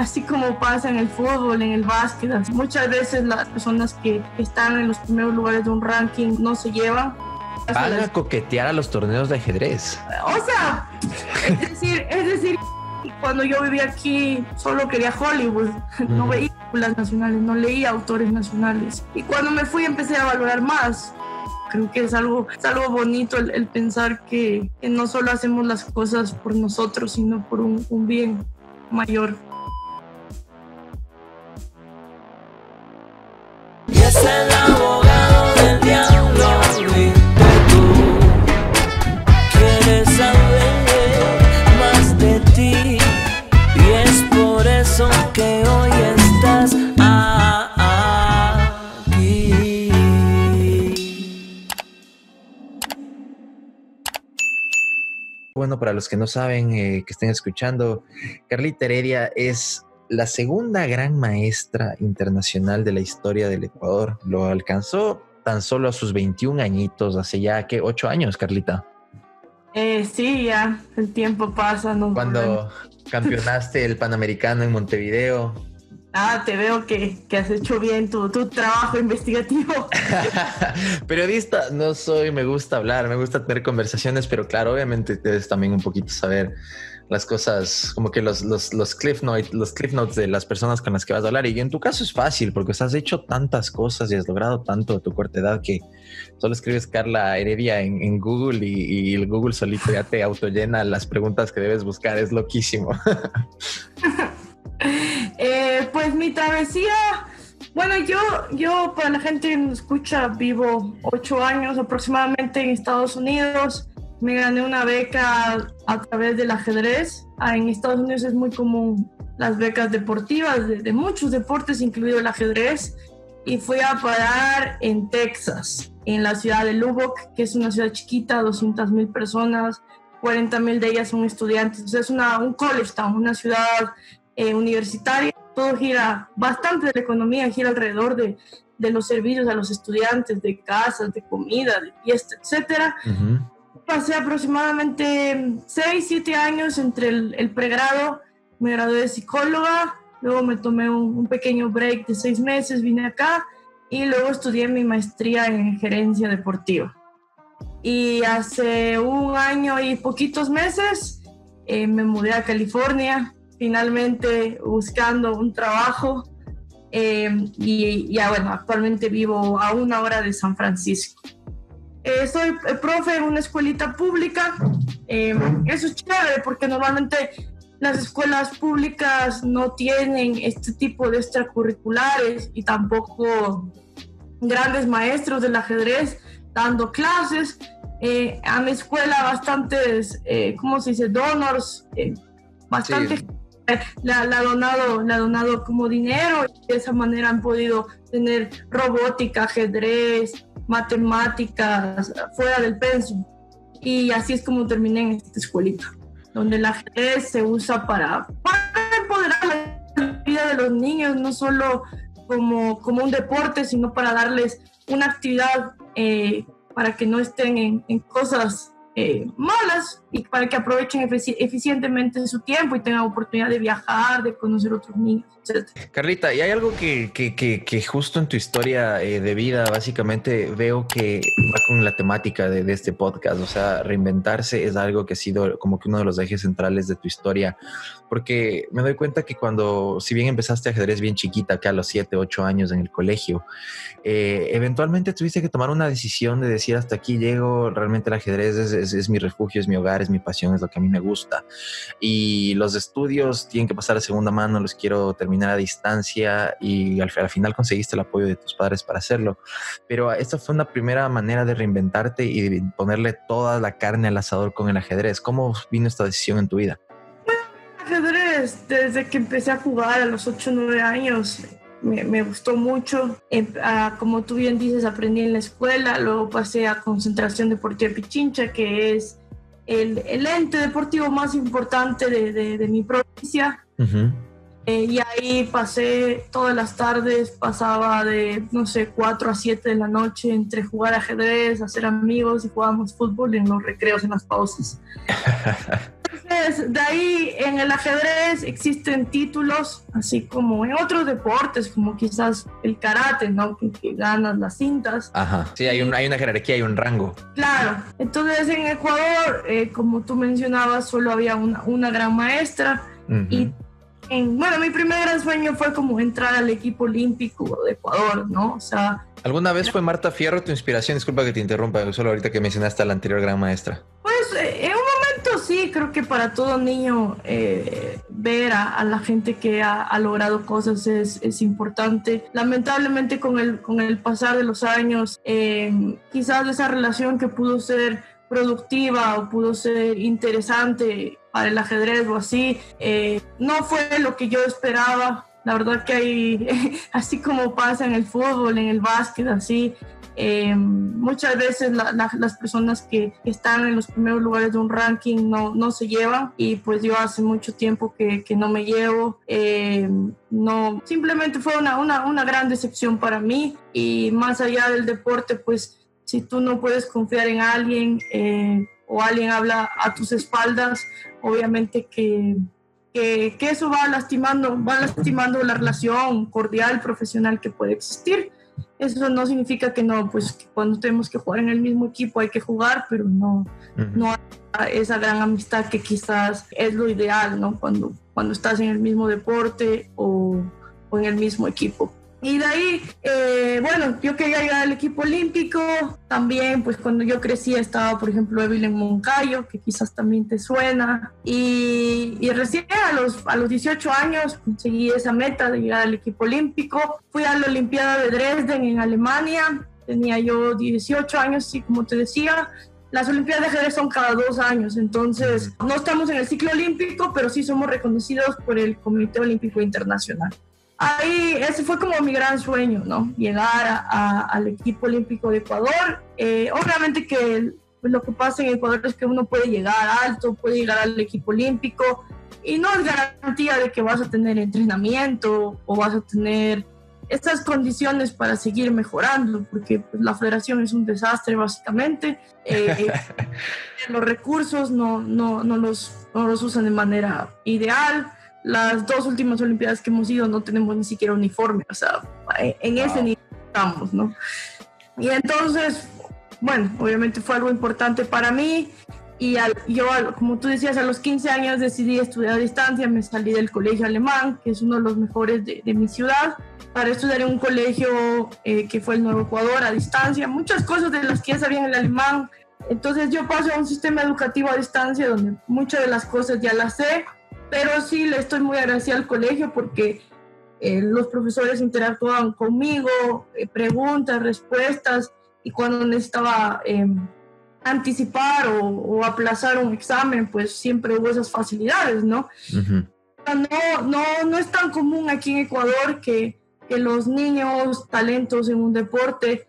así como pasa en el fútbol, en el básquet. Muchas veces las personas que están en los primeros lugares de un ranking no se llevan. Van a coquetear a los torneos de ajedrez. O sea, es decir, es decir, cuando yo vivía aquí solo quería Hollywood, no veía películas nacionales, no leía autores nacionales. Y cuando me fui empecé a valorar más. Creo que es algo, es algo bonito el, pensar que, no solo hacemos las cosas por nosotros, sino por un, un bien mayor. Es el abogado del diablo. tú quieres saber más de ti. Y es por eso que hoy estás aquí. Bueno, para los que no saben, eh, que estén escuchando, Carlita Heredia es la segunda gran maestra internacional de la historia del Ecuador. Lo alcanzó tan solo a sus 21 añitos, hace ya que 8 años, Carlita. Eh, sí, ya, el tiempo pasa. No Cuando campeonaste el Panamericano en Montevideo. Ah, te veo que, has hecho bien tu, tu trabajo investigativo. Periodista no soy, me gusta hablar, me gusta tener conversaciones, pero claro, obviamente debes también un poquito saber las cosas, como que los, los, los, cliff notes, los cliff notes de las personas con las que vas a hablar. Y en tu caso es fácil porque has hecho tantas cosas y has logrado tanto a tu corta edad que solo escribes Carla Heredia en, Google y, el Google solito ya te autollena las preguntas que debes buscar. Es loquísimo. Eh, pues mi travesía, bueno, yo, yo para la gente que escucha, vivo ocho años aproximadamente en Estados Unidos me gané una beca a través del ajedrez. Ah, en Estados Unidos es muy común las becas deportivas de, muchos deportes, incluido el ajedrez. Y fui a parar en Texas, en la ciudad de Lubbock, que es una ciudad chiquita, 200 mil personas, 40 mil de ellas son estudiantes. Sea, es una, un college town, una ciudad eh, universitaria. Todo gira, bastante de la economía gira alrededor de, de los servicios a los estudiantes, de casas, de comida, de fiesta, etcétera pasé aproximadamente 6, 7 años entre el, pregrado, me gradué de psicóloga, luego me tomé un, pequeño break de 6 meses, vine acá y luego estudié mi maestría en gerencia deportiva. Y hace un año y poquitos meses eh, me mudé a California, finalmente buscando un trabajo. Eh, y ya bueno, actualmente vivo a una hora de San Francisco. Eh, soy profe en una escuelita pública. Eh, eso es chévere porque normalmente las escuelas públicas no tienen este tipo de extracurriculares y tampoco grandes maestros del ajedrez dando clases. Eh, a mi escuela bastantes, ¿cómo se dice? Donors, bastante... La, ha donado, la donado como dinero y de esa manera han podido tener robótica, ajedrez, matemáticas fuera del pensum. Y así es como terminé en esta escuelita, donde el ajedrez se usa para, para empoderar la vida de los niños, no solo como, como un deporte, sino para darles una actividad eh, para que no estén en, en cosas eh, malas y para que aprovechen eficientemente su tiempo y tengan oportunidad de viajar, de conocer otros niños, etc. Carlita, y hay algo que, que, que, justo en tu historia eh, de vida, básicamente veo que va con la temática de, de, este podcast, o sea, reinventarse es algo que ha sido como que uno de los ejes centrales de tu historia, porque me doy cuenta que cuando, si bien empezaste ajedrez bien chiquita, que a los 7, 8 años en el colegio, eh, eventualmente tuviste que tomar una decisión de decir hasta aquí llego, realmente el ajedrez es es, mi refugio, es mi hogar, es mi pasión, es lo que a mí me gusta. Y los estudios tienen que pasar a segunda mano, los quiero terminar a distancia y al, final conseguiste el apoyo de tus padres para hacerlo. Pero esta fue una primera manera de reinventarte y de ponerle toda la carne al asador con el ajedrez. ¿Cómo vino esta decisión en tu vida? ajedrez, desde que empecé a jugar a los 8 o 9 años, me, gustó mucho. Em, como tú bien dices, aprendí en la escuela, luego pasé a Concentración Deportiva Pichincha, que es el, el ente deportivo más importante de, de, mi provincia. Eh, y ahí pasé todas las tardes, pasaba de, no sé, 4 a 7 de la noche entre jugar ajedrez, hacer amigos y jugábamos fútbol en los recreos, en las pausas. Entonces, de ahí en el ajedrez existen títulos, así como en otros deportes, como quizás el karate, ¿no? Que, ganas las cintas. Ajá, sí, hay, un, hay una jerarquía, hay un rango. Claro, entonces en Ecuador, eh, como tú mencionabas, solo había una, una gran maestra y bueno, mi primer gran sueño fue como entrar al equipo olímpico de Ecuador, ¿no? O sea... ¿Alguna vez fue Marta Fierro tu inspiración? Disculpa que te interrumpa, solo ahorita que mencionaste a la anterior gran maestra. Sí, creo que para todo niño eh, ver a, la gente que ha, logrado cosas es, es, importante. Lamentablemente con el, con el pasar de los años, eh, quizás esa relación que pudo ser productiva o pudo ser interesante para el ajedrez o así, eh, no fue lo que yo esperaba. La verdad que hay, así como pasa en el fútbol, en el básquet, así, eh, muchas veces las personas que, están en los primeros lugares de un ranking no, no se llevan y pues yo hace mucho tiempo que, que no me llevo. Eh, no, simplemente fue una, una, una gran decepción para mí y más allá del deporte, pues si tú no puedes confiar en alguien eh, o alguien habla a tus espaldas, obviamente que, que, eso va lastimando, va lastimando la relación cordial, profesional que puede existir. Eso no significa que no, pues cuando tenemos que jugar en el mismo equipo hay que jugar, pero no, no hay esa gran amistad que quizás es lo ideal, ¿no? Cuando, cuando estás en el mismo deporte o, o en el mismo equipo. Y de ahí, eh, bueno, yo quería llegar al equipo olímpico. También, pues cuando yo crecía estaba, por ejemplo, Evelyn Moncayo, que quizás también te suena. Y, y, recién a los, a los 18 años conseguí esa meta de llegar al equipo olímpico. Fui a la Olimpiada de Dresden en Alemania. Tenía yo 18 años y como te decía, las Olimpiadas de ajedrez son cada dos años, entonces no estamos en el ciclo olímpico, pero sí somos reconocidos por el Comité Olímpico Internacional ahí ese fue como mi gran sueño, ¿no? Llegar al equipo olímpico de Ecuador. Eh, obviamente que pues, lo que pasa en Ecuador es que uno puede llegar alto, puede llegar al equipo olímpico y no es garantía de que vas a tener entrenamiento o vas a tener estas condiciones para seguir mejorando, porque pues, la federación es un desastre básicamente. Eh, los recursos no, no, no, los, no los usan de manera ideal las dos últimas Olimpiadas que hemos ido no tenemos ni siquiera uniforme, o sea, en ese nivel estamos, ¿no? Y entonces, bueno, obviamente fue algo importante para mí y yo, como tú decías, a los 15 años decidí estudiar a distancia, me salí del colegio alemán, que es uno de los mejores de, mi ciudad, para estudiar en un colegio eh, que fue el Nuevo Ecuador a distancia, muchas cosas de las que ya sabía en el alemán. Entonces yo paso a un sistema educativo a distancia donde muchas de las cosas ya las sé, pero sí le estoy muy agradecida al colegio porque eh, los profesores interactuaban conmigo, eh, preguntas, respuestas, y cuando necesitaba eh, anticipar o, aplazar un examen, pues siempre hubo esas facilidades, ¿no? no, no, no es tan común aquí en Ecuador que, que los niños talentos en un deporte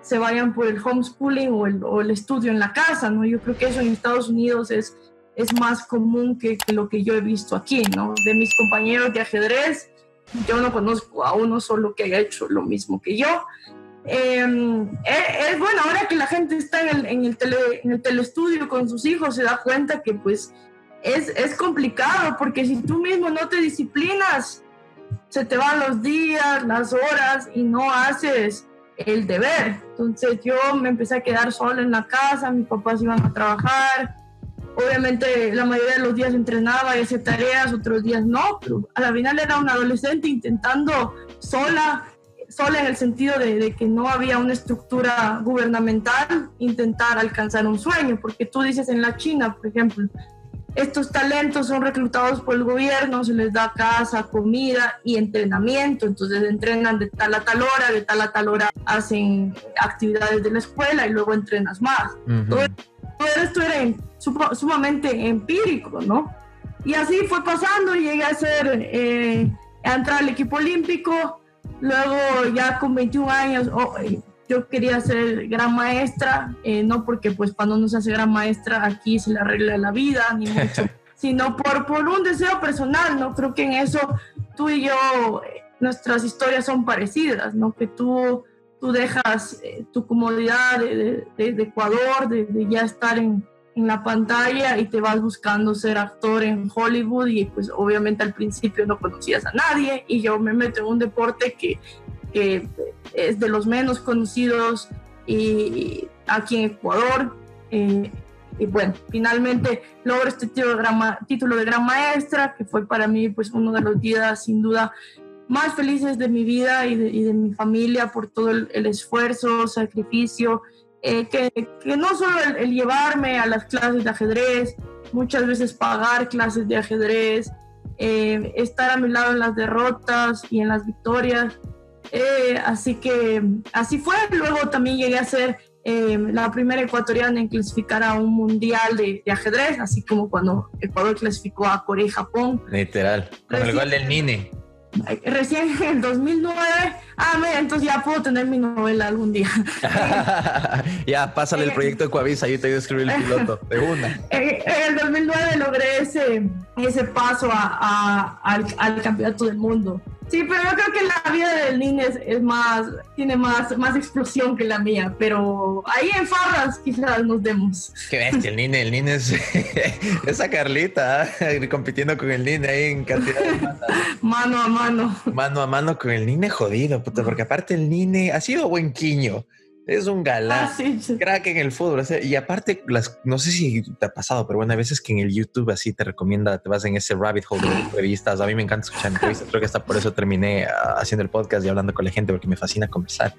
se vayan por el homeschooling o el, o el estudio en la casa, ¿no? Yo creo que eso en Estados Unidos es es más común que, lo que yo he visto aquí, ¿no? De mis compañeros de ajedrez, yo no conozco a uno solo que haya hecho lo mismo que yo. Em, e, es, bueno, ahora que la gente está en el, en el, tele, en el telestudio con sus hijos, se da cuenta que pues es, es complicado, porque si tú mismo no te disciplinas, se te van los días, las horas y no haces el deber. Entonces yo me empecé a quedar sola en la casa, mis papás iban a trabajar, Obviamente la mayoría de los días entrenaba y hacía tareas, otros días no, pero a la final era un adolescente intentando sola, sola en el sentido de, que no había una estructura gubernamental, intentar alcanzar un sueño, porque tú dices en la China, por ejemplo, estos talentos son reclutados por el gobierno, se les da casa, comida y entrenamiento, entonces entrenan de tal a tal hora, de tal a tal hora hacen actividades de la escuela y luego entrenas más. todo, esto era sumamente empírico, ¿no? Y así fue pasando, llegué a ser, eh, a entrar al equipo olímpico, luego ya con 21 años oh, eh, yo quería ser gran maestra, eh, no porque pues cuando uno se hace gran maestra aquí se le arregla la vida, ni mucho, sino por, por un deseo personal, ¿no? Creo que en eso tú y yo, nuestras historias son parecidas, ¿no? Que tú, tú dejas tu comodidad de, de, de Ecuador, de, ya estar en, en la pantalla y te vas buscando ser actor en Hollywood y pues obviamente al principio no conocías a nadie y yo me meto en un deporte que, que es de los menos conocidos y aquí en Ecuador. Eh, y bueno, finalmente logro este título de, gran, título de gran maestra, que fue para mí pues uno de los días sin duda más felices de mi vida y de, mi familia por todo el, esfuerzo, sacrificio, eh, que, que, no solo el, llevarme a las clases de ajedrez, muchas veces pagar clases de ajedrez, eh, estar a mi lado en las derrotas y en las victorias. Eh, así que así fue. Luego también llegué a ser la primera ecuatoriana en clasificar a un mundial de, ajedrez, así como cuando Ecuador clasificó a Corea y Japón. Literal, con el gol del Nine recién en el 2009, ah, mira, entonces ya puedo tener mi novela algún día. ya, pásale el eh, proyecto de Coavisa, yo te voy a escribir el piloto, de una. En, el 2009 logré ese, ese paso a, al, al campeonato del mundo. Sí, pero yo creo que la vida del niño es, más, tiene más, más explosión que la mía, pero ahí en Farras quizás nos demos. Qué bestia, el Nine, el Nine es esa Carlita, ¿eh? compitiendo con el Nine ahí en cantidad de Mano a mano. Mano a mano con el Nine jodido, puta, porque aparte el Nine ha sido buen quiño. Es un galán, ah, crack en el fútbol. y aparte, las, no sé si te ha pasado, pero bueno, a veces que en el YouTube así te recomienda, te vas en ese rabbit hole de entrevistas. A mí me encanta escuchar entrevistas. Creo que hasta por eso terminé ah, haciendo el podcast y hablando con la gente, porque me fascina conversar.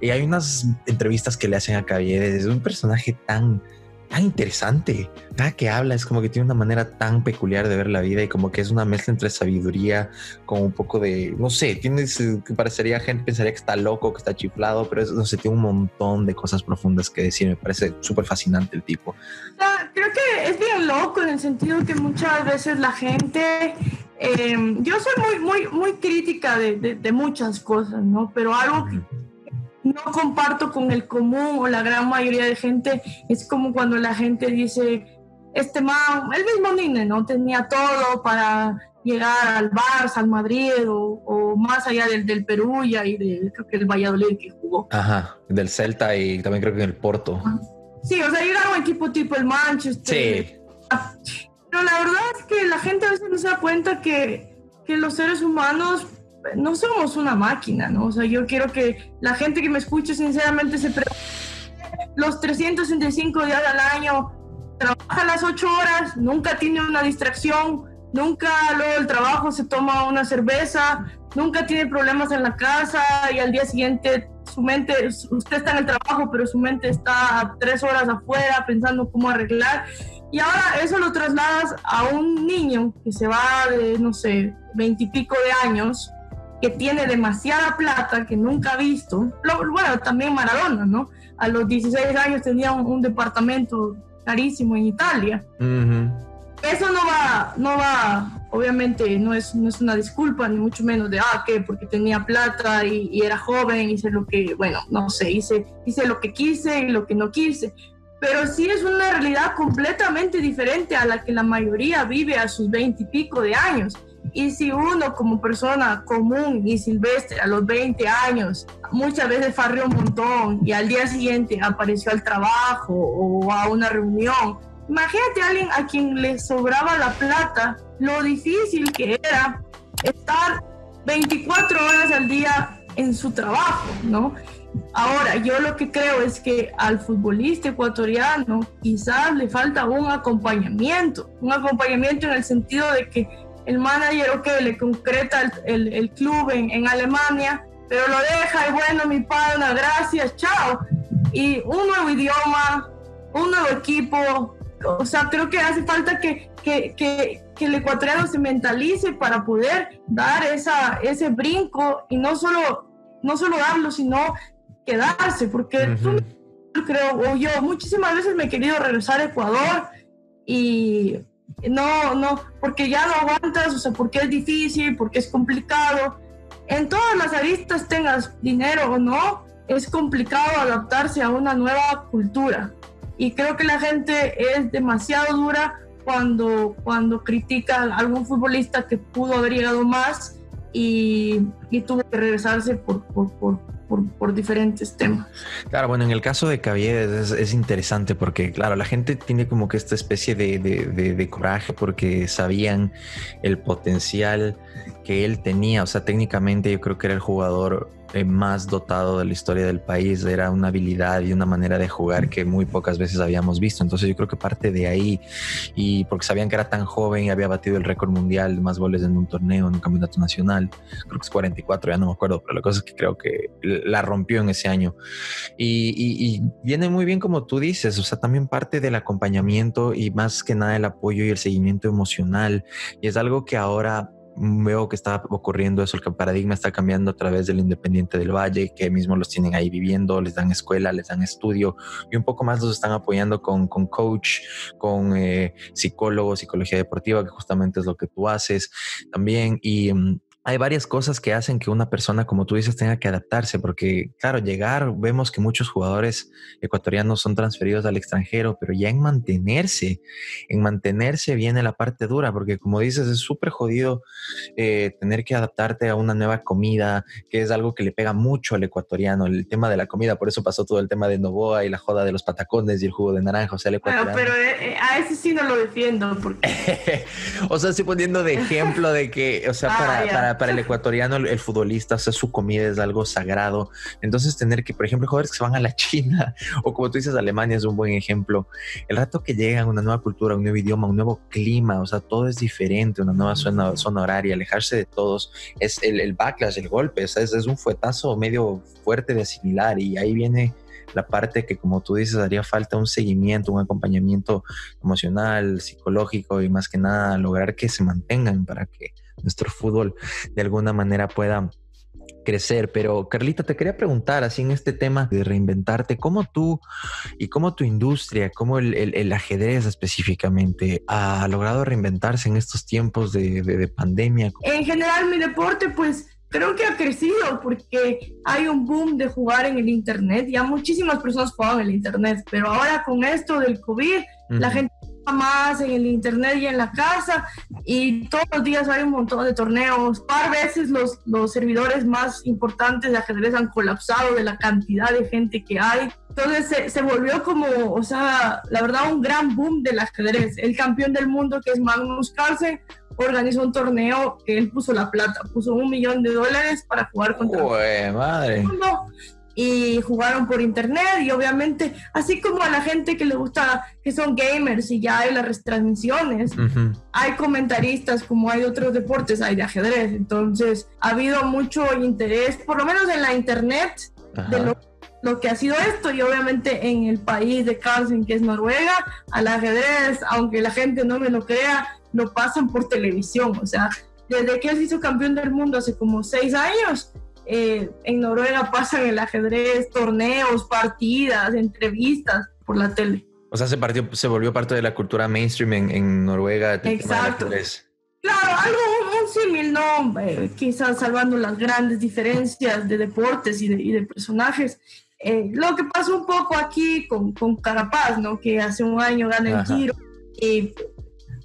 Y hay unas entrevistas que le hacen a Cavieres. Es un personaje tan tan interesante. Cada que habla es como que tiene una manera tan peculiar de ver la vida y como que es una mezcla entre sabiduría con un poco de, no sé, tienes que parecería gente pensaría que está loco, que está chiflado, pero es, no sé, tiene un montón de cosas profundas que decir. Me parece súper fascinante el tipo. creo que es bien loco en el sentido que muchas veces la gente eh, yo soy muy, muy, muy crítica de, de, muchas cosas, ¿no? Pero algo que no comparto con el común o la gran mayoría de gente. Es como cuando la gente dice, este man, el mismo Nine, ¿no? Tenía todo para llegar al Barça, al Madrid o, más allá del, del Perú y del, creo que el Valladolid que jugó. Ajá, del Celta y también creo que en el Porto. Sí, o sea, llegar a un equipo tipo el Manchester. Sí. Pero la verdad es que la gente a veces no se da cuenta que, que los seres humanos no somos una máquina, ¿no? O sea, yo quiero que la gente que me escuche sinceramente se pregunte, los 365 días al año, trabaja las 8 horas, nunca tiene una distracción, nunca luego del trabajo se toma una cerveza, nunca tiene problemas en la casa y al día siguiente su mente, usted está en el trabajo, pero su mente está tres horas afuera pensando cómo arreglar. Y ahora eso lo trasladas a un niño que se va de, no sé, veintipico de años, que tiene demasiada plata que nunca ha visto. Bueno, también Maradona, ¿no? A los 16 años tenía un, departamento carísimo en Italia. Eso no va, no va, obviamente no es, no es una disculpa, ni mucho menos de, ah, que porque tenía plata y, y, era joven, hice lo que, bueno, no sé, hice, hice lo que quise y lo que no quise. Pero sí es una realidad completamente diferente a la que la mayoría vive a sus 20 y pico de años. Y si uno como persona común y silvestre a los 20 años muchas veces farrió un montón y al día siguiente apareció al trabajo o a una reunión, imagínate a alguien a quien le sobraba la plata, lo difícil que era estar 24 horas al día en su trabajo, ¿no? Ahora, yo lo que creo es que al futbolista ecuatoriano quizás le falta un acompañamiento, un acompañamiento en el sentido de que el manager, ok, le concreta el, el, club en, en, Alemania, pero lo deja y bueno, mi padre, gracias, chao. Y un nuevo idioma, un nuevo equipo, o sea, creo que hace falta que, que, que, que el ecuatoriano se mentalice para poder dar esa, ese brinco y no solo, no solo darlo, sino quedarse, porque yo creo, o yo muchísimas veces me he querido regresar a Ecuador y no, no, porque ya no aguantas, o sea, porque es difícil, porque es complicado. En todas las aristas, tengas dinero o no, es complicado adaptarse a una nueva cultura. Y creo que la gente es demasiado dura cuando, cuando critica a algún futbolista que pudo haber llegado más y, tuvo que regresarse por, por, diferentes temas. Claro, bueno, en el caso de Caviedes es, interesante porque, claro, la gente tiene como que esta especie de, de coraje porque sabían el potencial que él tenía, o sea, técnicamente yo creo que era el jugador más dotado de la historia del país, era una habilidad y una manera de jugar que muy pocas veces habíamos visto. Entonces yo creo que parte de ahí, y porque sabían que era tan joven y había batido el récord mundial de más goles en un torneo, en un campeonato nacional, creo que es 44, ya no me acuerdo, pero la cosa es que creo que la rompió en ese año. Y, y viene muy bien como tú dices, o sea, también parte del acompañamiento y más que nada el apoyo y el seguimiento emocional. Y es algo que ahora veo que está ocurriendo eso, el paradigma está cambiando a través del Independiente del Valle, que mismo los tienen ahí viviendo, les dan escuela, les dan estudio y un poco más los están apoyando con, con coach, con eh, psicólogo, psicología deportiva, que justamente es lo que tú haces también. Y mm, hay varias cosas que hacen que una persona, como tú dices, tenga que adaptarse, porque claro, llegar, vemos que muchos jugadores ecuatorianos son transferidos al extranjero, pero ya en mantenerse, en mantenerse viene la parte dura, porque como dices, es súper jodido eh, tener que adaptarte a una nueva comida, que es algo que le pega mucho al ecuatoriano, el tema de la comida, por eso pasó todo el tema de Novoa y la joda de los patacones y el jugo de naranja, o sea, el ecuatoriano. pero eh, a ese sí no lo defiendo, porque... o sea, estoy poniendo de ejemplo de que, o sea, ah, para para, el ecuatoriano, el, futbolista, o sea, su comida es algo sagrado. Entonces, tener que, por ejemplo, jugadores que se van a la China o como tú dices, Alemania es un buen ejemplo. El rato que llegan una nueva cultura, un nuevo idioma, un nuevo clima, o sea, todo es diferente, una nueva zona, zona horaria, alejarse de todos, es el, el backlash, el golpe, es, es un fuetazo medio fuerte de asimilar y ahí viene la parte que, como tú dices, haría falta un seguimiento, un acompañamiento emocional, psicológico y más que nada lograr que se mantengan para que nuestro fútbol de alguna manera pueda crecer. Pero Carlita, te quería preguntar, así en este tema de reinventarte, ¿cómo tú y cómo tu industria, cómo el, ajedrez específicamente ha logrado reinventarse en estos tiempos de, de, pandemia? En general, mi deporte, pues creo que ha crecido porque hay un boom de jugar en el Internet. Ya muchísimas personas juegan en el Internet, pero ahora con esto del COVID, la gente más en el internet y en la casa y todos los días hay un montón de torneos. Par veces los, los servidores más importantes de ajedrez han colapsado de la cantidad de gente que hay. Entonces se, se, volvió como, o sea, la verdad un gran boom del ajedrez. El campeón del mundo que es Magnus Carlsen organizó un torneo que él puso la plata, puso un millón de dólares para jugar contra Uy, madre y jugaron por internet y obviamente así como a la gente que le gusta que son gamers y ya hay las retransmisiones hay comentaristas como hay otros deportes hay de ajedrez. Entonces ha habido mucho interés por lo menos en la internet de lo, que ha sido esto y obviamente en el país de Carlsen que es Noruega al ajedrez aunque la gente no me lo crea lo pasan por televisión. O sea desde que él se hizo campeón del mundo hace como seis años eh, en Noruega pasan el ajedrez, torneos, partidas, entrevistas por la tele. O sea, se, partió, se volvió parte de la cultura mainstream en, Noruega. Exacto. Claro, algo un símil, ¿no? Eh, quizás salvando las grandes diferencias de deportes y de, personajes. Eh, lo que pasó un poco aquí con, con, Carapaz, ¿no? Que hace un año gana el giro y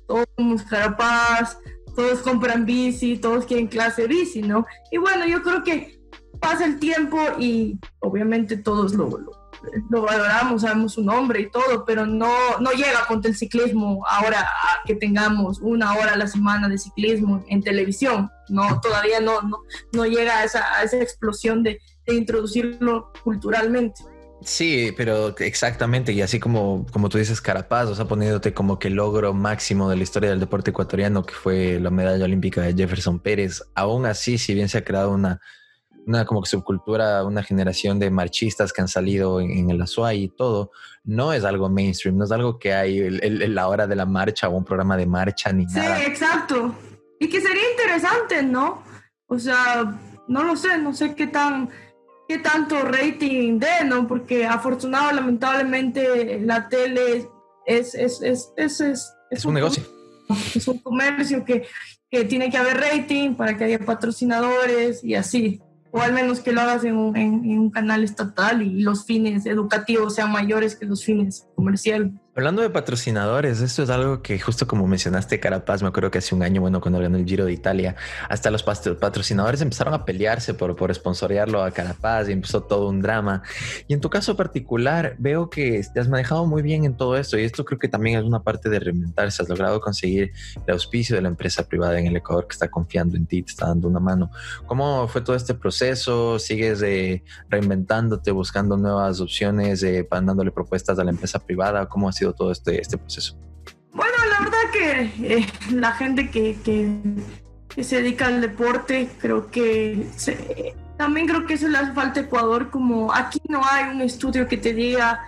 todos Carapaz, todos compran bici, todos quieren clase bici, ¿no? Y bueno, yo creo que pasa el tiempo y obviamente todos lo, lo, valoramos, sabemos su nombre y todo, pero no, no llega con el ciclismo ahora que tengamos una hora a la semana de ciclismo en televisión, no, todavía no, no, no llega a esa, a esa explosión de, de introducirlo culturalmente. Sí, pero exactamente, y así como, como tú dices, Carapaz, o sea, poniéndote como que el logro máximo de la historia del deporte ecuatoriano, que fue la medalla olímpica de Jefferson Pérez, aún así, si bien se ha creado una, una como que subcultura, una generación de marchistas que han salido en, el Azuay y todo, no es algo mainstream, no es algo que hay en la hora de la marcha o un programa de marcha ni nada. Sí, exacto. Y que sería interesante, ¿no? O sea, no lo sé, no sé qué tan qué tanto rating de, ¿no? Porque afortunado, lamentablemente, la tele es, es, es, es, es un, negocio. Es un comercio que, que, tiene que haber rating para que haya patrocinadores y así. O al menos que lo hagas en un, en, un canal estatal y los fines educativos sean mayores que los fines comerciales. Hablando de patrocinadores, esto es algo que justo como mencionaste Carapaz, me acuerdo que hace un año, bueno, cuando ganó el Giro de Italia, hasta los patrocinadores empezaron a pelearse por, por sponsorearlo a Carapaz y empezó todo un drama. Y en tu caso particular, veo que te has manejado muy bien en todo esto y esto creo que también es una parte de reinventarse. Has logrado conseguir el auspicio de la empresa privada en el Ecuador que está confiando en ti, te está dando una mano. ¿Cómo fue todo este proceso? ¿Sigues eh, reinventándote, buscando nuevas opciones, eh, dándole propuestas a la empresa privada? ¿Cómo ha sido todo este, este proceso? Bueno, la verdad que eh, la gente que, que, se dedica al deporte, creo que también creo que eso le hace falta a Ecuador, como aquí no hay un estudio que te diga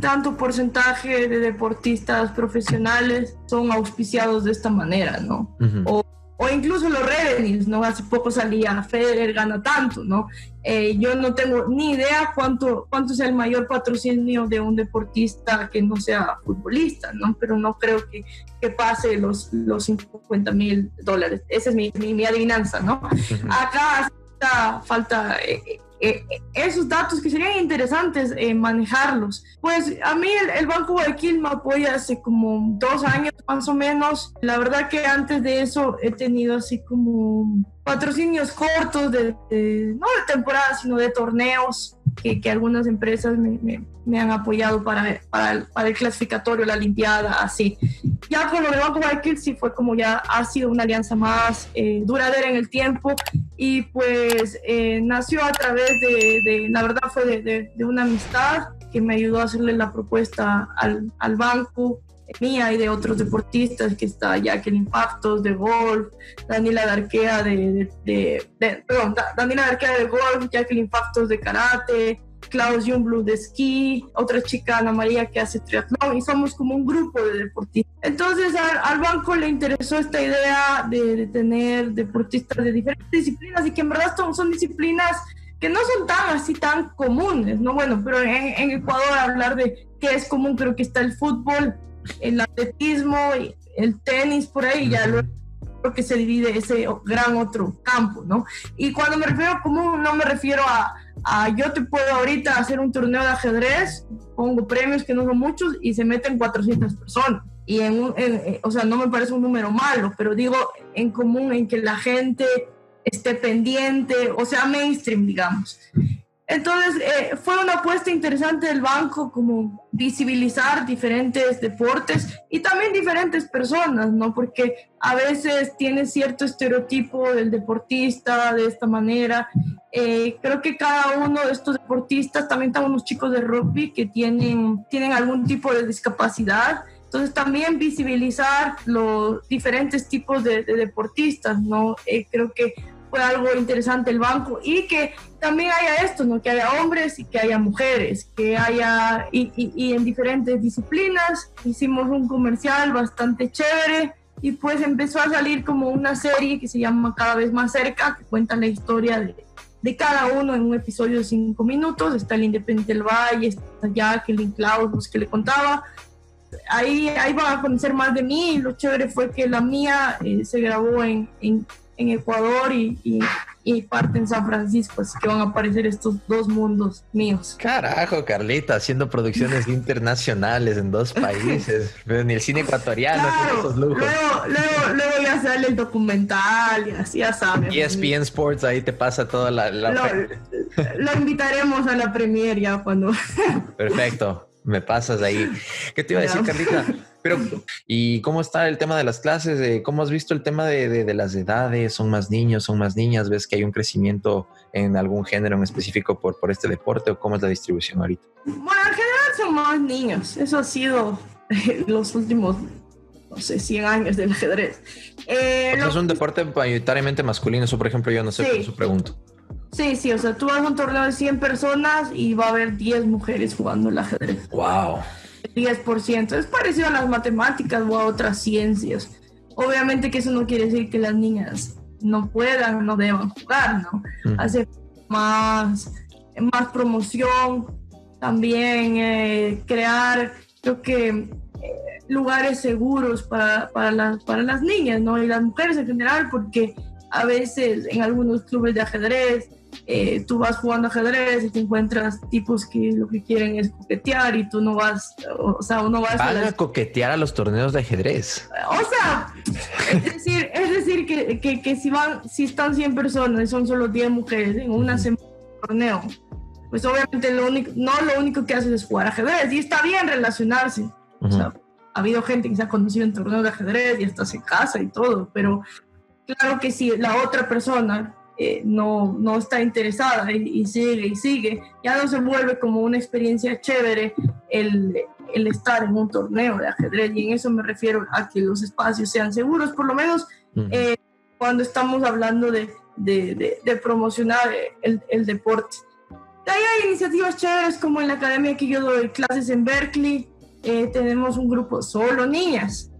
tanto porcentaje de deportistas profesionales son auspiciados de esta manera, ¿no? o, o, incluso los revenues, ¿no? Hace poco salía Federer gana tanto, ¿no? Eh, yo no tengo ni idea cuánto, cuánto es el mayor patrocinio de un deportista que no sea futbolista, ¿no? Pero no creo que, que pase los, los 50 mil dólares. Esa es mi, mi, adivinanza, ¿no? Acá falta, falta eh, eh, esos datos que serían interesantes manejarlos. Pues a mí el, el, Banco Guayaquil me apoya hace como dos años más o menos. La verdad que antes de eso he tenido así como patrocinios cortos, de, no de temporada, sino de torneos, que, que algunas empresas me, me, han apoyado para, para el, para, el, clasificatorio, la limpiada, así. Ya con lo de Banco Guayaquil sí fue como ya ha sido una alianza más eh, duradera en el tiempo y pues eh, nació a través de, la verdad fue de, una amistad que me ayudó a hacerle la propuesta al, al banco mía y de otros deportistas, que está Jacqueline Pactos de golf, Daniela Darquea de, de, de, perdón, Daniela Darquea de golf, Jacqueline Pactos de karate, Klaus Jungblut de esquí, otra chica Ana María que hace triatlón y somos como un grupo de deportistas. Entonces al, banco le interesó esta idea de, tener deportistas de diferentes disciplinas y que en verdad son, son disciplinas que no son tan así tan comunes, ¿no? Bueno, pero en, en Ecuador hablar de qué es común, creo que está el fútbol, el atletismo, el tenis, por ahí, ya luego que se divide ese gran otro campo, ¿no? Y cuando me refiero a común, no me refiero a, a, yo te puedo ahorita hacer un torneo de ajedrez, pongo premios que no son muchos y se meten 400 personas. Y en, en, o sea, no me parece un número malo, pero digo en común en que la gente esté pendiente, o sea, mainstream, digamos. Entonces, eh, fue una apuesta interesante del banco como visibilizar diferentes deportes y también diferentes personas, ¿no? Porque a veces tiene cierto estereotipo del deportista de esta manera. Eh, creo que cada uno de estos deportistas, también están unos chicos de rugby que tienen, tienen algún tipo de discapacidad. Entonces también visibilizar los diferentes tipos de, deportistas, ¿no? Eh, creo que fue algo interesante el banco y que también haya esto, ¿no? que haya hombres y que haya mujeres, que haya y, y, en diferentes disciplinas. Hicimos un comercial bastante chévere y pues empezó a salir como una serie que se llama Cada vez más cerca, que cuenta la historia de, de cada uno en un episodio de cinco minutos. Está el Independiente del Valle, está Jacqueline Klaus, los que le contaba. Ahí, ahí van a conocer más de mí y lo chévere fue que la mía eh, se grabó en, en en Ecuador y, y, parte en San Francisco, así que van a aparecer estos dos mundos míos. Carajo, Carlita, haciendo producciones internacionales en dos países, pero ni el cine ecuatoriano esos lujos. Luego, luego, luego ya sale el documental y así ya sabes. ESPN Sports, ahí te pasa toda la... la... Lo, lo, invitaremos a la premier ya cuando... Perfecto, me pasas ahí. ¿Qué te iba a decir, Carlita? Pero, ¿y cómo está el tema de las clases? ¿Cómo has visto el tema de, de, las edades? ¿Son más niños, son más niñas? ¿Ves que hay un crecimiento en algún género en específico por, por este deporte o cómo es la distribución ahorita? Bueno, en general son más niños. Eso ha sido los últimos, no sé, 100 años del ajedrez. Eh, Es un deporte mayoritariamente masculino. Eso, por ejemplo, yo no sé, por eso pregunto. Sí, sí, o sea, tú vas a un torneo de 100 personas y va a haber 10 mujeres jugando el ajedrez. ¡Wow! 10%. Es parecido a las matemáticas o a otras ciencias. Obviamente que eso no quiere decir que las niñas no puedan, no deban jugar, ¿no? Hacer más, más promoción, también eh, crear, creo que eh, lugares seguros para, para, las, para las niñas, ¿no? Y las mujeres en general, porque a veces en algunos clubes de ajedrez, eh, tú vas jugando ajedrez y te encuentras tipos que lo que quieren es coquetear y tú no vas, o sea, uno va a, coquetear a los torneos de ajedrez. O sea, es decir, es decir que, que, que, si van, si están 100 personas y son solo 10 mujeres en una semana de torneo, pues obviamente lo único, no lo único que haces es jugar ajedrez y está bien relacionarse. O sea, ha habido gente que se ha conocido en torneos de ajedrez y hasta se casa y todo, pero claro que si la otra persona eh, no, no está interesada y, sigue y sigue, ya no se vuelve como una experiencia chévere el, el, estar en un torneo de ajedrez. Y en eso me refiero a que los espacios sean seguros, por lo menos eh, cuando estamos hablando de, de, de, promocionar el, el deporte. Hay iniciativas chéveres como en la academia que yo doy clases en Berkeley, eh, tenemos un grupo solo niñas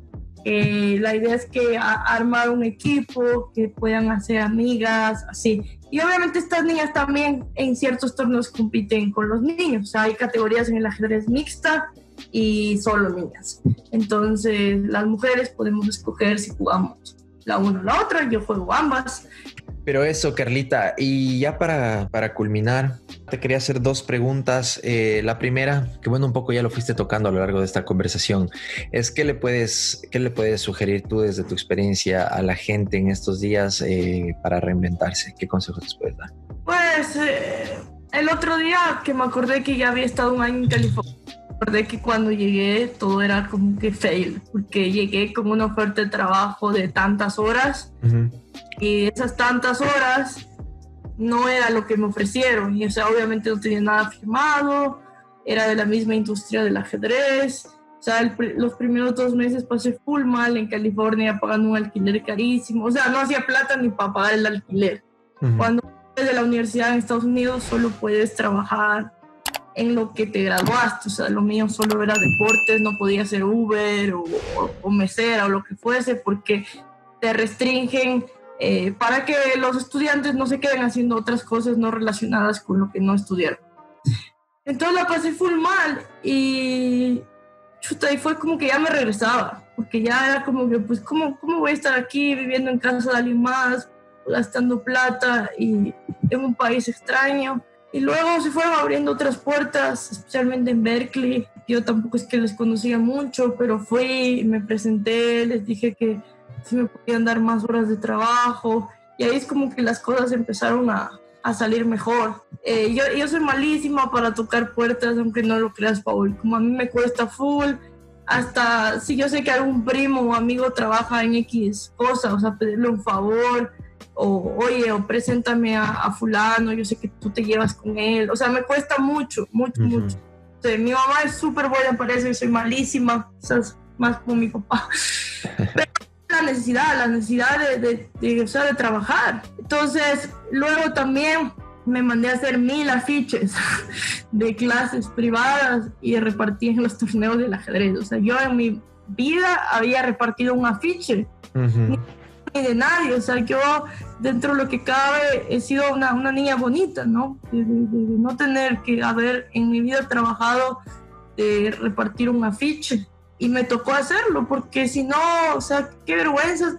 eh, la idea es que armar un equipo, que puedan hacer amigas, así. Y obviamente estas niñas también en ciertos torneos compiten con los niños. hay categorías en el ajedrez mixta y solo niñas. Entonces las mujeres podemos escoger si jugamos la una o la otra. Yo juego ambas. Pero eso, Carlita, y ya para, para culminar, te quería hacer dos preguntas. Eh, la primera, que bueno, un poco ya lo fuiste tocando a lo largo de esta conversación, es qué le puedes, qué le puedes sugerir tú desde tu experiencia a la gente en estos días eh, para reinventarse. ¿Qué consejos les puedes dar? Pues eh, el otro día que me acordé que ya había estado un año en California recordé que cuando llegué todo era como que fail, porque llegué con una oferta de trabajo de tantas horas y esas tantas horas no era lo que me ofrecieron. Y o sea, obviamente no tenía nada firmado, era de la misma industria del ajedrez. O sea, los primeros dos meses pasé full mal en California pagando un alquiler carísimo. O sea, no hacía plata ni para pagar el alquiler. Cuando de la universidad en Estados Unidos solo puedes trabajar en lo que te graduaste. O sea, lo mío solo era deportes, no podía ser Uber o, o mesera o lo que fuese porque te restringen eh, para que los estudiantes no se queden haciendo otras cosas no relacionadas con lo que no estudiaron. Entonces la pasé full mal y chuta, y fue como que ya me regresaba, porque ya era como que, pues, ¿cómo, cómo voy a estar aquí viviendo en casa de alguien más, gastando plata y en un país extraño? Y luego se fueron abriendo otras puertas, especialmente en Berkeley. Yo tampoco es que les conocía mucho, pero fui, me presenté, les dije que si me podían dar más horas de trabajo. Y ahí es como que las cosas empezaron a, a salir mejor. Eh, yo, yo soy malísima para tocar puertas, aunque no lo creas, Paul. Como a mí me cuesta full, hasta si yo sé que algún primo o amigo trabaja en X cosa, o sea, pedirle un favor, o oye, o preséntame a, fulano, yo sé que tú te llevas con él, o sea, me cuesta mucho, mucho, mucho. mi mamá es súper buena para eso y soy malísima, o sea, más como mi papá. Pero la necesidad, la necesidad de, de, de, de trabajar. Entonces, luego también me mandé a hacer mil afiches de clases privadas y repartí en los torneos del ajedrez. O sea, yo en mi vida había repartido un afiche. ni, de nadie, o sea, yo dentro de lo que cabe he sido una, una niña bonita, ¿no? De, de, no tener que haber en mi vida trabajado de repartir un afiche y me tocó hacerlo, porque si no, o sea, qué vergüenza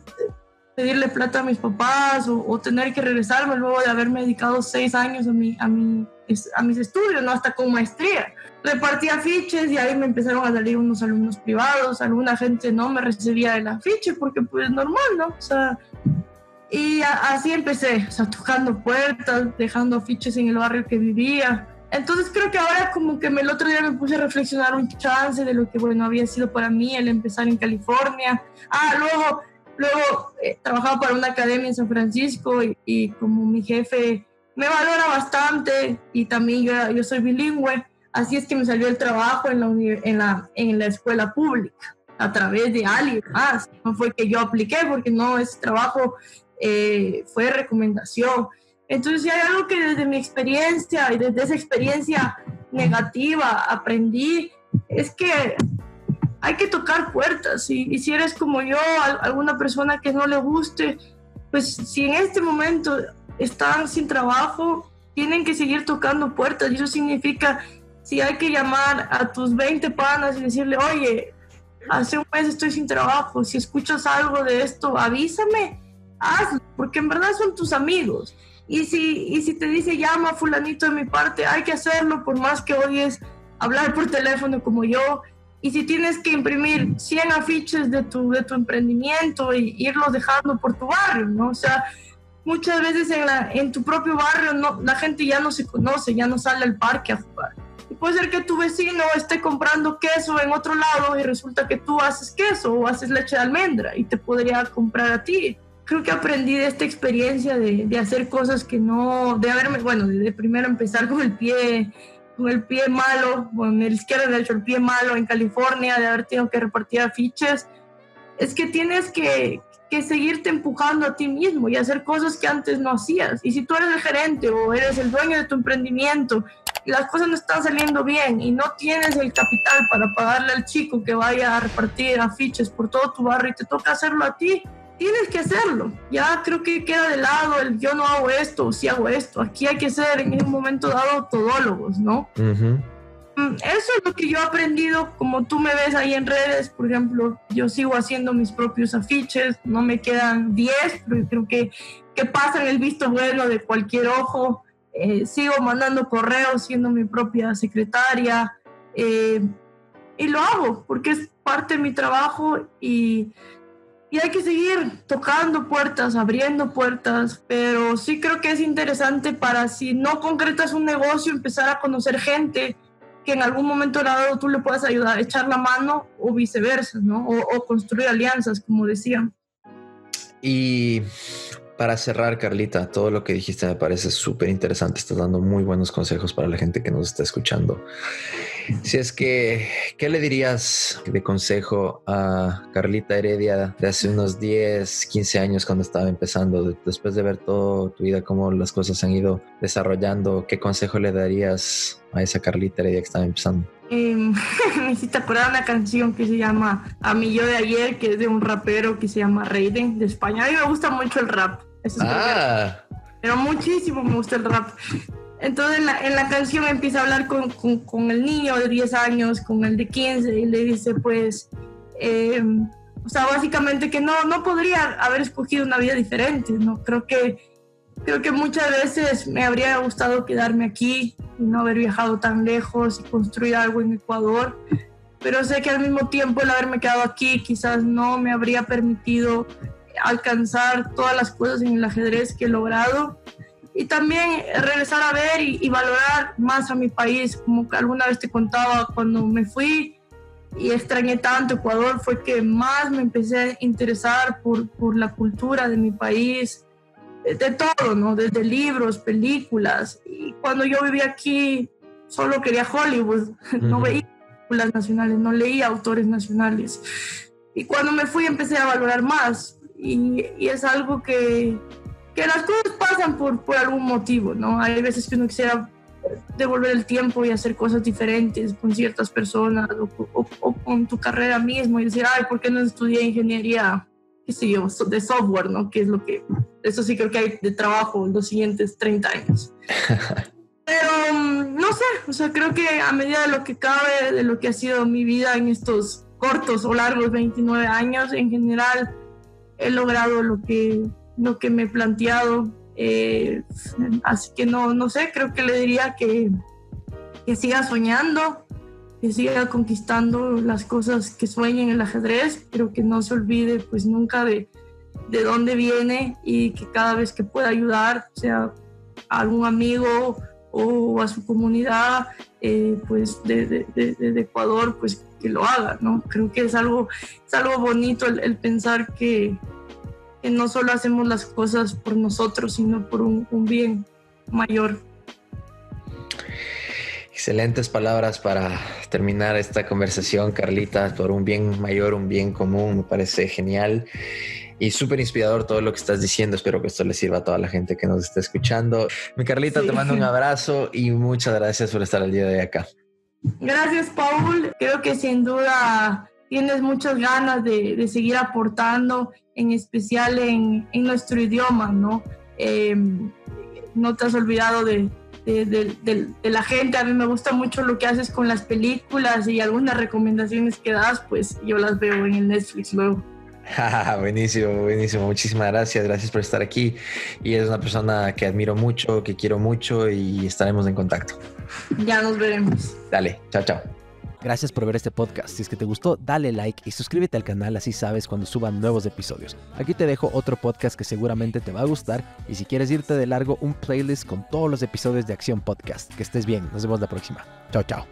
pedirle plata a mis papás o, tener que regresarme luego de haberme dedicado seis años a, mi, a, mi, a mis estudios, ¿no? Hasta con maestría. Repartí afiches y ahí me empezaron a salir unos alumnos privados, alguna gente no me recibía el afiche porque pues normal, ¿no? O sea, y así empecé, o sea, tocando puertas, dejando afiches en el barrio que vivía. Entonces creo que ahora como que el otro día me puse a reflexionar un chance de lo que, bueno, había sido para mí el empezar en California. Ah, luego, luego eh, trabajaba para una academia en San Francisco y, como mi jefe me valora bastante y también yo, yo soy bilingüe, así es que me salió el trabajo en la, en la, en la escuela pública a través de alguien más. No fue que yo apliqué porque no, ese trabajo eh, fue recomendación. Entonces, si hay algo que desde mi experiencia y desde esa experiencia negativa aprendí, es que hay que tocar puertas. Y, si eres como yo, alguna persona que no le guste, pues si en este momento están sin trabajo, tienen que seguir tocando puertas. Y eso significa, si hay que llamar a tus 20 panas y decirle, oye, hace un mes estoy sin trabajo, si escuchas algo de esto, avísame hazlo, porque en verdad son tus amigos. Y si, y si te dice llama fulanito de mi parte, hay que hacerlo, por más que odies hablar por teléfono como yo. Y si tienes que imprimir 100 afiches de tu, de tu emprendimiento y irlos dejando por tu barrio, ¿no? O sea, muchas veces en, la, en tu propio barrio la gente ya no se conoce, ya no sale al parque a jugar. Y puede ser que tu vecino esté comprando queso en otro lado y resulta que tú haces queso o haces leche de almendra y te podría comprar a ti. Creo que aprendí de esta experiencia de, de hacer cosas que no, de haberme, bueno, de primero empezar con el pie con el pie malo, con el izquierdo derecho, el pie malo en California, de haber tenido que repartir afiches, es que tienes que, que seguirte empujando a ti mismo y hacer cosas que antes no hacías. Y si tú eres el gerente o eres el dueño de tu emprendimiento y las cosas no están saliendo bien y no tienes el capital para pagarle al chico que vaya a repartir afiches por todo tu barrio y te toca hacerlo a ti, tienes que hacerlo. Ya creo que queda de lado el yo no hago esto sí hago esto. Aquí hay que ser en un momento dado todólogos, ¿no? Mm, eso es lo que yo he aprendido, como tú me ves ahí en redes, por ejemplo, yo sigo haciendo mis propios afiches, no me quedan 10, pero creo que, que pasan el visto bueno de cualquier ojo. Eh, sigo mandando correos, siendo mi propia secretaria, eh, y lo hago porque es parte de mi trabajo y, y hay que seguir tocando puertas, abriendo puertas, pero sí creo que es interesante para si no concretas un negocio, empezar a conocer gente que en algún momento dado tú le puedas ayudar, echar la mano o viceversa, ¿no? O, construir alianzas, como decían. Y para cerrar, Carlita, todo lo que dijiste me parece súper interesante. Estás dando muy buenos consejos para la gente que nos está escuchando. Si es que, ¿qué le dirías de consejo a Carlita Heredia de hace unos 10, 15 años cuando estaba empezando? Después de ver toda tu vida, cómo las cosas han ido desarrollando, ¿qué consejo le darías a esa Carlita Heredia que estaba empezando? Eh, me hiciste acordar una canción que se llama A mi yo de ayer, que es de un rapero que se llama Raiden de España. A mí me gusta mucho el rap. ah. Pero muchísimo me gusta el rap. Entonces en la, en la canción empieza a hablar con, con, el niño de 10 años, con el de 15, y le dice pues, eh, o sea, básicamente que no, no podría haber escogido una vida diferente, ¿no? Creo que, creo que muchas veces me habría gustado quedarme aquí y no haber viajado tan lejos y construir algo en Ecuador, pero sé que al mismo tiempo el haberme quedado aquí quizás no me habría permitido alcanzar todas las cosas en el ajedrez que he logrado y también regresar a ver y, valorar más a mi país, como que alguna vez te contaba cuando me fui y extrañé tanto Ecuador, fue que más me empecé a interesar por, por la cultura de mi país, de, todo, ¿no? Desde libros, películas. Y cuando yo vivía aquí, solo quería Hollywood, no veía películas nacionales, no leía autores nacionales. Y cuando me fui empecé a valorar más. Y, y es algo que, que las cosas pasan por, por algún motivo, ¿no? Hay veces que uno quisiera devolver el tiempo y hacer cosas diferentes con ciertas personas o, o, con tu carrera mismo y decir, ay, ¿por qué no estudié ingeniería, qué sé yo, de software, ¿no? Que es lo que, eso sí creo que hay de trabajo en los siguientes 30 años. Pero mm, no sé, o sea, creo que a medida de lo que cabe, de lo que ha sido mi vida en estos cortos o largos 29 años, en general he logrado lo que lo que me he planteado. Eh, así que no, no sé, creo que le diría que, que siga soñando, que siga conquistando las cosas que sueña en el ajedrez, pero que no se olvide pues nunca de, de dónde viene y que cada vez que pueda ayudar, sea a algún amigo o a su comunidad eh, pues de, de, de, Ecuador, pues que lo haga, ¿no? Creo que es algo, es algo bonito el pensar que, que no solo hacemos las cosas por nosotros, sino por un, bien mayor. Excelentes palabras para terminar esta conversación, Carlita, por un bien mayor, un bien común, me parece genial y súper inspirador todo lo que estás diciendo. Espero que esto le sirva a toda la gente que nos está escuchando. Mi Carlita, te mando un abrazo y muchas gracias por estar el día de hoy acá. Gracias, Paul. Creo que sin duda tienes muchas ganas de, de seguir aportando en especial en, en nuestro idioma, ¿no? Em, no te has olvidado de, de, de, la gente. A mí me gusta mucho lo que haces con las películas y algunas recomendaciones que das, pues yo las veo en el Netflix luego. buenísimo, buenísimo. Muchísimas gracias. Gracias por estar aquí. Y es una persona que admiro mucho, que quiero mucho y estaremos en contacto. Ya nos veremos. Dale, chao, chao. Gracias por ver este podcast. Si es que te gustó, dale like y suscríbete al canal así sabes cuando suban nuevos episodios. Aquí te dejo otro podcast que seguramente te va a gustar y si quieres irte de largo, un playlist con todos los episodios de Acción Podcast. Que estés bien, nos vemos la próxima. Chao, chao.